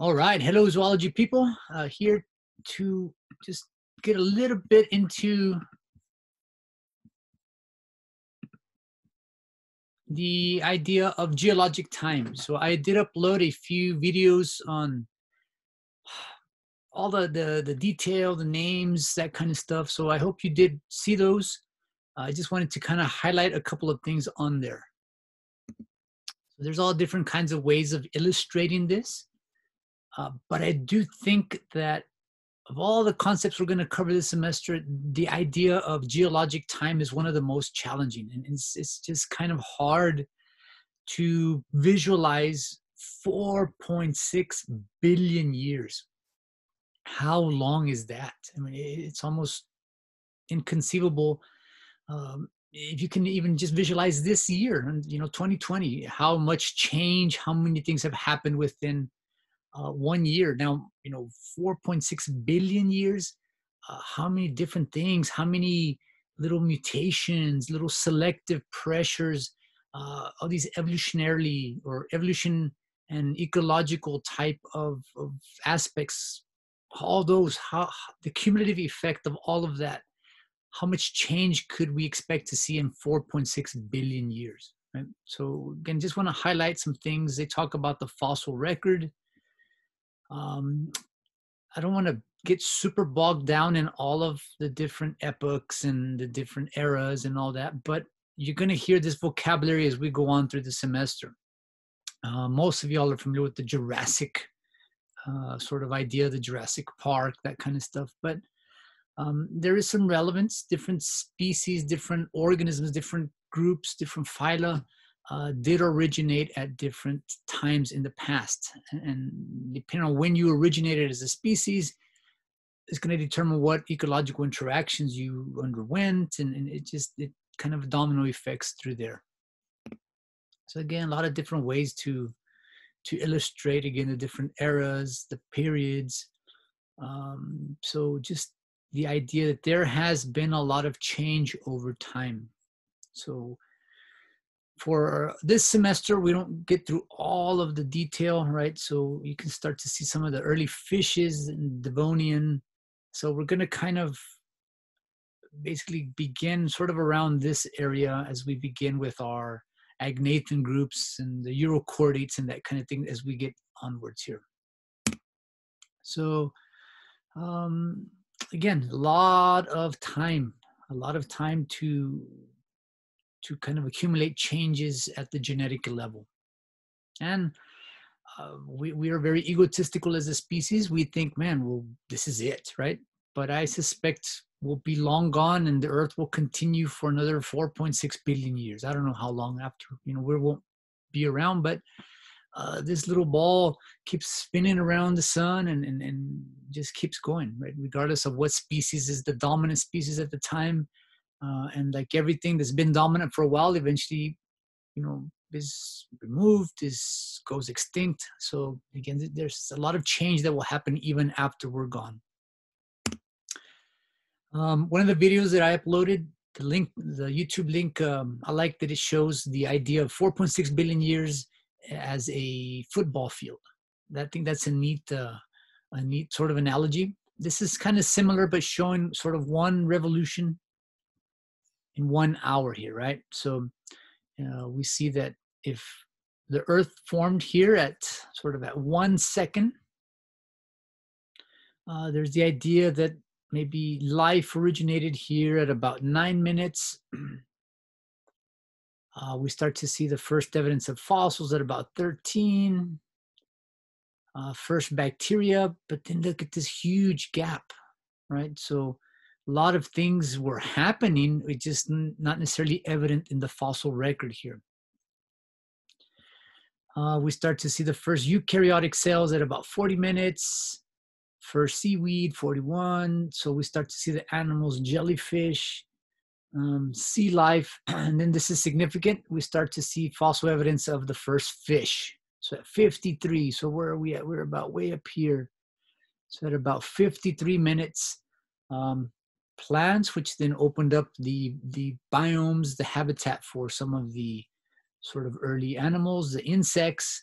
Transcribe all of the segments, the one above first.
All right, hello zoology people. Uh, here to just get a little bit into the idea of geologic time. So I did upload a few videos on all the, the, the detail, the names, that kind of stuff. So I hope you did see those. I just wanted to kind of highlight a couple of things on there. So there's all different kinds of ways of illustrating this. Uh, but I do think that of all the concepts we're going to cover this semester, the idea of geologic time is one of the most challenging. And it's, it's just kind of hard to visualize 4.6 billion years. How long is that? I mean, it's almost inconceivable. Um, if you can even just visualize this year, and you know, 2020, how much change, how many things have happened within uh, one year. Now, you know, 4.6 billion years. Uh, how many different things? How many little mutations, little selective pressures? Uh, all these evolutionarily or evolution and ecological type of, of aspects. All those, how the cumulative effect of all of that. How much change could we expect to see in 4.6 billion years? Right? So again, just want to highlight some things. They talk about the fossil record um, I don't want to get super bogged down in all of the different epochs and the different eras and all that, but you're going to hear this vocabulary as we go on through the semester. Uh, most of y'all are familiar with the Jurassic uh, sort of idea, the Jurassic Park, that kind of stuff. But um, there is some relevance, different species, different organisms, different groups, different phyla uh, did originate at different times in the past. And depending on when you originated as a species, it's going to determine what ecological interactions you underwent. And, and it just, it kind of domino effects through there. So again, a lot of different ways to to illustrate again the different eras, the periods. Um, so just the idea that there has been a lot of change over time. So for this semester, we don't get through all of the detail, right? So you can start to see some of the early fishes in Devonian. So we're going to kind of basically begin sort of around this area as we begin with our agnathan groups and the urochordates and that kind of thing as we get onwards here. So um, again, a lot of time, a lot of time to to kind of accumulate changes at the genetic level. And uh, we, we are very egotistical as a species. We think, man, well, this is it, right? But I suspect we'll be long gone and the earth will continue for another 4.6 billion years. I don't know how long after, you know, we won't be around, but uh, this little ball keeps spinning around the sun and, and, and just keeps going, right? Regardless of what species is the dominant species at the time, uh, and like everything that's been dominant for a while eventually you know is removed is goes extinct. So again there's a lot of change that will happen even after we're gone. Um, one of the videos that i uploaded the link the youtube link um, i like that it shows the idea of 4.6 billion years as a football field. I think that's a neat uh, a neat sort of analogy. This is kind of similar but showing sort of one revolution in one hour here, right? So uh, we see that if the Earth formed here at sort of at one second, uh, there's the idea that maybe life originated here at about nine minutes. uh, we start to see the first evidence of fossils at about 13. Uh, first bacteria, but then look at this huge gap, right? So a lot of things were happening, it's just not necessarily evident in the fossil record here. Uh, we start to see the first eukaryotic cells at about 40 minutes, first seaweed, 41. So we start to see the animals, jellyfish, um, sea life. And then this is significant. We start to see fossil evidence of the first fish. So at 53, so where are we at? We're about way up here. So at about 53 minutes, um, plants, which then opened up the, the biomes, the habitat for some of the sort of early animals, the insects.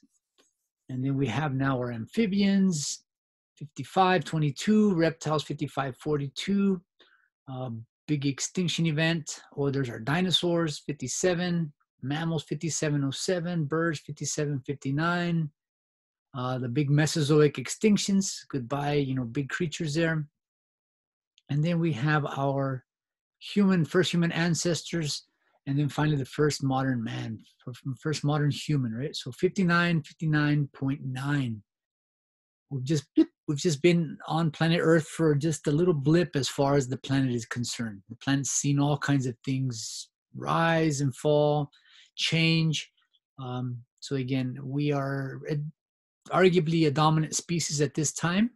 And then we have now our amphibians, 55, 22, reptiles, 55, 42, uh, big extinction event. Oh, there's our dinosaurs, 57, mammals, 5707, birds, 5759. Uh, the big Mesozoic extinctions, goodbye, you know, big creatures there. And then we have our human, first human ancestors, and then finally the first modern man, first modern human, right? So 59, 59.9. We've just we've just been on planet Earth for just a little blip as far as the planet is concerned. The planet's seen all kinds of things rise and fall, change. Um, so again, we are arguably a dominant species at this time,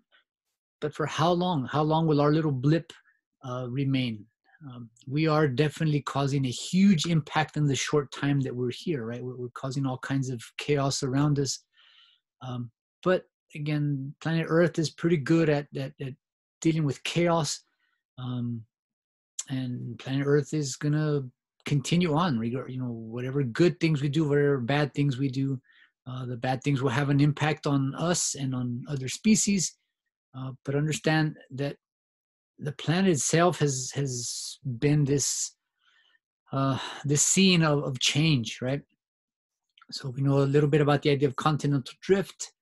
but for how long? How long will our little blip uh, remain? Um, we are definitely causing a huge impact in the short time that we're here, right? We're, we're causing all kinds of chaos around us. Um, but again, planet Earth is pretty good at, at, at dealing with chaos. Um, and planet Earth is going to continue on, regard, you know, whatever good things we do, whatever bad things we do, uh, the bad things will have an impact on us and on other species. Uh, but understand that the planet itself has has been this uh, this scene of, of change, right? So we know a little bit about the idea of continental drift.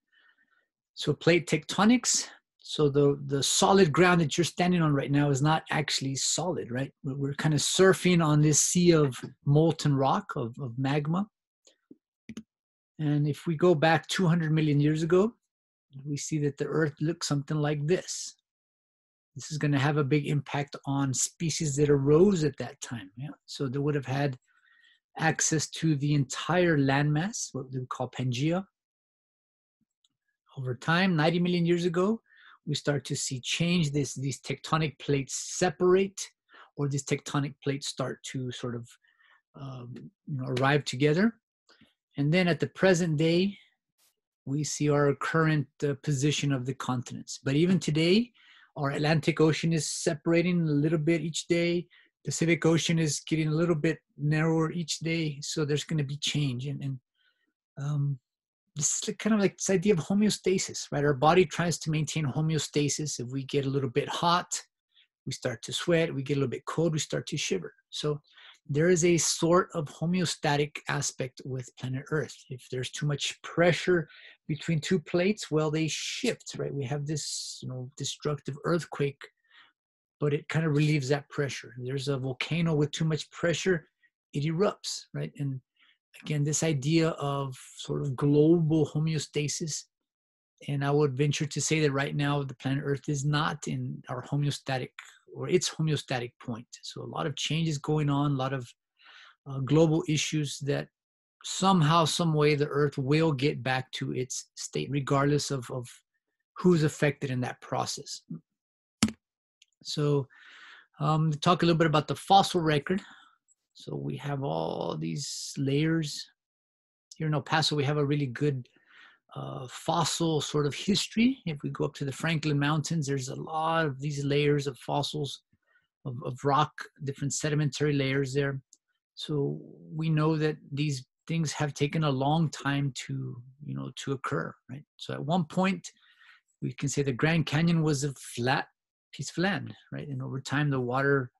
So plate tectonics. So the the solid ground that you're standing on right now is not actually solid, right? We're, we're kind of surfing on this sea of molten rock of, of magma. And if we go back 200 million years ago, we see that the Earth looks something like this. This is going to have a big impact on species that arose at that time. Yeah? So they would have had access to the entire landmass, what we call Pangea. Over time, 90 million years ago, we start to see change. This, these tectonic plates separate, or these tectonic plates start to sort of um, you know, arrive together. And then at the present day, we see our current uh, position of the continents. But even today, our Atlantic Ocean is separating a little bit each day. Pacific Ocean is getting a little bit narrower each day. So there's going to be change. And, and um, this is kind of like this idea of homeostasis, right? Our body tries to maintain homeostasis. If we get a little bit hot, we start to sweat. We get a little bit cold, we start to shiver. So there is a sort of homeostatic aspect with planet Earth. If there's too much pressure between two plates, well, they shift, right? We have this, you know, destructive earthquake, but it kind of relieves that pressure. There's a volcano with too much pressure, it erupts, right? And again, this idea of sort of global homeostasis. And I would venture to say that right now the planet Earth is not in our homeostatic or its homeostatic point. So a lot of changes going on, a lot of uh, global issues that somehow, some way, the Earth will get back to its state, regardless of, of who's affected in that process. So, um, talk a little bit about the fossil record. So we have all these layers. Here in El Paso, we have a really good fossil sort of history. If we go up to the Franklin Mountains, there's a lot of these layers of fossils of, of rock, different sedimentary layers there. So we know that these things have taken a long time to, you know, to occur, right? So at one point, we can say the Grand Canyon was a flat piece of land, right? And over time, the water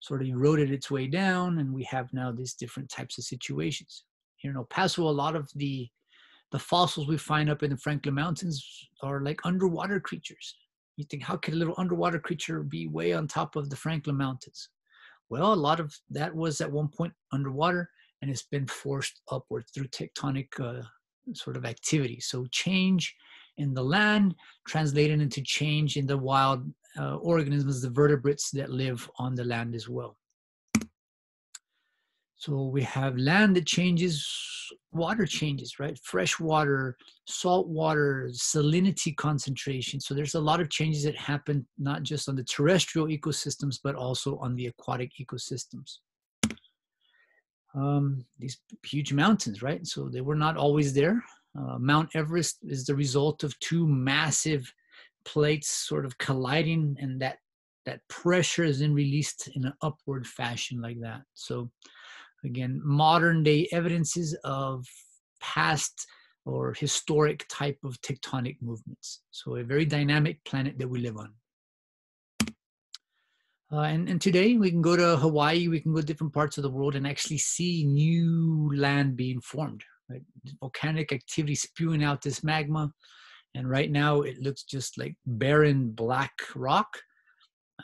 sort of eroded its way down, and we have now these different types of situations. Here in El Paso, a lot of the the fossils we find up in the Franklin Mountains are like underwater creatures. You think, how could a little underwater creature be way on top of the Franklin Mountains? Well, a lot of that was at one point underwater and it's been forced upward through tectonic uh, sort of activity. So change in the land translated into change in the wild uh, organisms, the vertebrates that live on the land as well. So we have land that changes, water changes, right? Fresh water, salt water, salinity concentration. So there's a lot of changes that happen not just on the terrestrial ecosystems, but also on the aquatic ecosystems. Um, these huge mountains, right? So they were not always there. Uh, Mount Everest is the result of two massive plates sort of colliding, and that that pressure is then released in an upward fashion like that. So again, modern day evidences of past or historic type of tectonic movements. So a very dynamic planet that we live on. Uh, and, and today we can go to Hawaii, we can go to different parts of the world and actually see new land being formed, right? Volcanic activity spewing out this magma. And right now it looks just like barren black rock.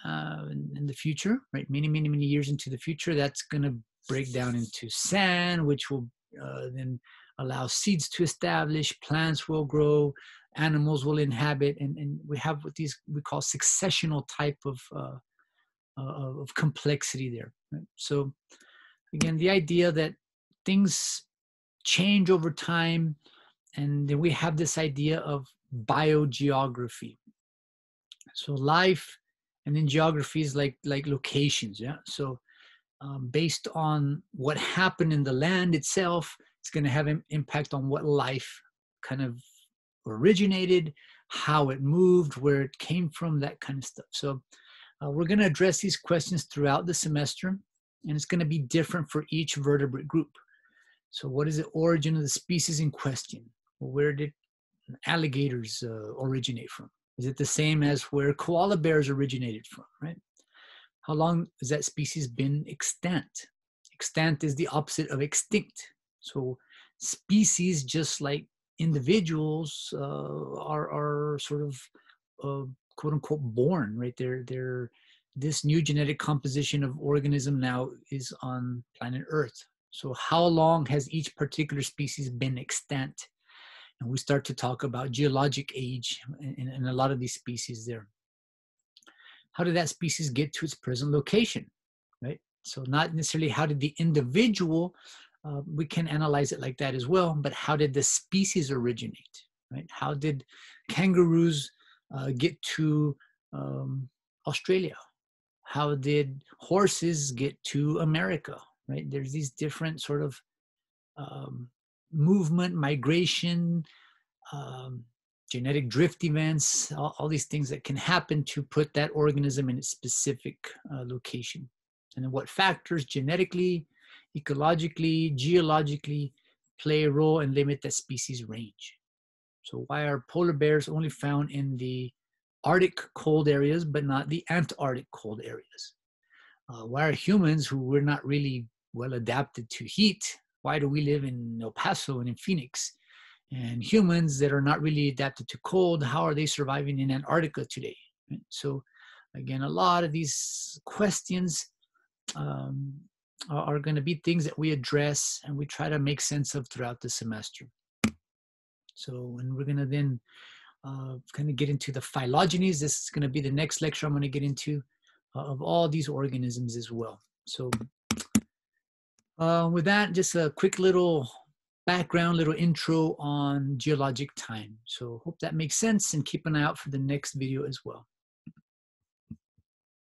Uh, in, in, the future, right? Many, many, many years into the future, that's going to break down into sand, which will uh, then allow seeds to establish, plants will grow, animals will inhabit, and, and we have what these we call successional type of uh, uh, of complexity there. Right? So again, the idea that things change over time, and then we have this idea of biogeography. So life and then geography is like like locations, yeah. So um, based on what happened in the land itself, it's going to have an impact on what life kind of originated, how it moved, where it came from, that kind of stuff. So uh, we're going to address these questions throughout the semester, and it's going to be different for each vertebrate group. So what is the origin of the species in question? Where did alligators uh, originate from? Is it the same as where koala bears originated from, right? How long has that species been extant? Extant is the opposite of extinct. So species, just like individuals, uh, are, are sort of uh, quote unquote born, right? They're, they're, this new genetic composition of organism now is on planet Earth. So how long has each particular species been extant? And we start to talk about geologic age in, in a lot of these species there. How did that species get to its present location, right? So not necessarily how did the individual uh, we can analyze it like that as well. But how did the species originate? Right? How did kangaroos uh, get to um, Australia? How did horses get to America? Right? There's these different sort of um, movement, migration, um, genetic drift events, all, all, these things that can happen to put that organism in its specific uh, location. And then what factors genetically, ecologically, geologically play a role and limit that species range. So why are polar bears only found in the Arctic cold areas, but not the Antarctic cold areas? Uh, why are humans who were not really well adapted to heat, why do we live in El Paso and in Phoenix? And humans that are not really adapted to cold, how are they surviving in Antarctica today? So again, a lot of these questions um, are, going to be things that we address and we try to make sense of throughout the semester. So, and we're going to then uh, kind of get into the phylogenies. This is going to be the next lecture I'm going to get into uh, of all these organisms as well. So, uh, with that, just a quick little background, little intro on geologic time. So, hope that makes sense and keep an eye out for the next video as well.